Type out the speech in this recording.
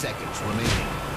seconds remaining.